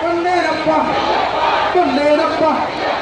பொன்னேரப்பா பொன்னேரப்பா என் குருநாதா